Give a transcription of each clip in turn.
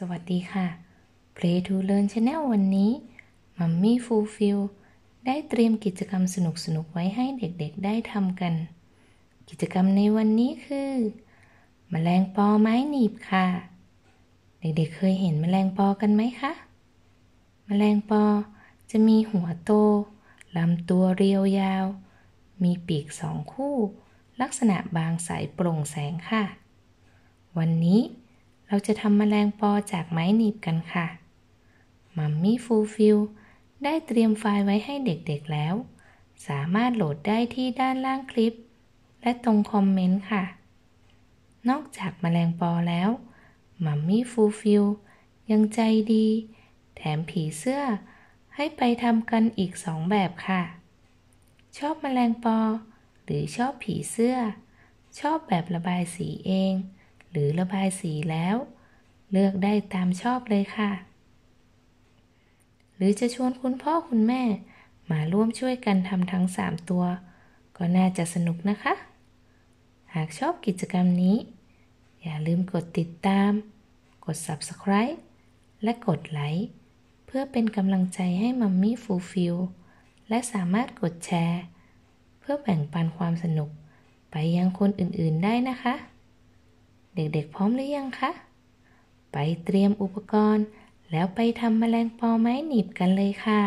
สวัสดีค่ะ Play to Learn Channel วันนี้มัมมี่ฟูลฟิลได้เตรียมกิจกรรมสนุกๆไว้ให้เด็กๆได้ทำกัน กิจกรรมในวันนี้คือแมลงปอไม้หนีบค่ะ เด็กๆเคยเห็นแมลงปอกันไหมคะแมลงปอจะมีหัวโตลำตัวเรียวยาว มีปีกสองคู่ ลักษณะบางสายโปร่งแสงค่ะ วันนี้ เราจะทำแมลงปอจากไม้หนีบกันค่ะ มัมมี่ฟูลฟิลได้เตรียมไฟล์ไว้ให้เด็กๆแล้ว สามารถโหลดได้ที่ด้านล่างคลิป และตรงคอมเมนต์ค่ะ นอกจากแมลงปอแล้วมัมมี่ฟูลฟิลยังใจดี แถมผีเสื้อ ให้ไปทำกันอีกสองแบบค่ะ ชอบแมลงปอ หรือชอบผีเสื้อ ชอบแบบระบายสีเอง หรือระบายสีแล้ว เลือกได้ตามชอบเลยค่ะ หรือจะชวนคุณพ่อคุณแม่ มาร่วมช่วยกันทำทั้ง 3 ตัว ก็น่าจะสนุกนะคะ หากชอบกิจกรรมนี้ อย่าลืมกดติดตาม กด subscribe และกดไลค์เพื่อเป็นกำลังใจให้มัมมี่ฟูลฟิลและสามารถกดแชร์ เพื่อแบ่งปันความสนุกไปยังคนอื่นๆได้นะคะ เด็กๆพร้อมหรือยังคะ ไปเตรียมอุปกรณ์ แล้วไปทำแมลงปอไม้หนีบกันเลยค่ะ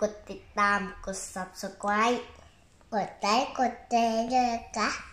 กดติดตาม กด subscribe กดไลค์ กดแชร์ด้วยนะคะ